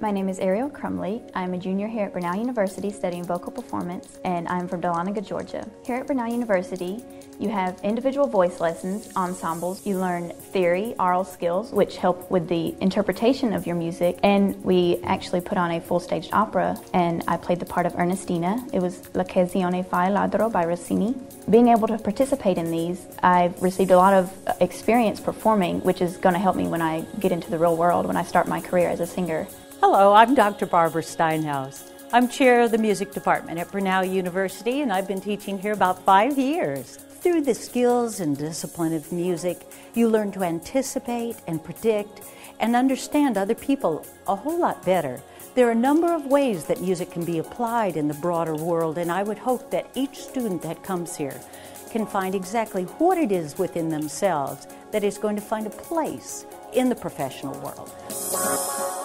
My name is Ariel Crumley. I'm a junior here at Brenau University studying vocal performance, and I'm from Dahlonega, Georgia. Here at Brenau University, you have individual voice lessons, ensembles. You learn theory, aural skills, which help with the interpretation of your music. And we actually put on a full staged opera, and I played the part of Ernestina. It was L'occasione fa il ladro by Rossini. Being able to participate in these, I've received a lot of uh, experience performing, which is going to help me when I get into the real world, when I start my career as a singer. Hello, I'm Dr. Barbara Steinhaus. I'm chair of the music department at Brenau University, and I've been teaching here about five years. Through the skills and discipline of music, you learn to anticipate and predict and understand other people a whole lot better. There are a number of ways that music can be applied in the broader world, and I would hope that each student that comes here can find exactly what it is within themselves that is going to find a place in the professional world.